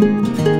you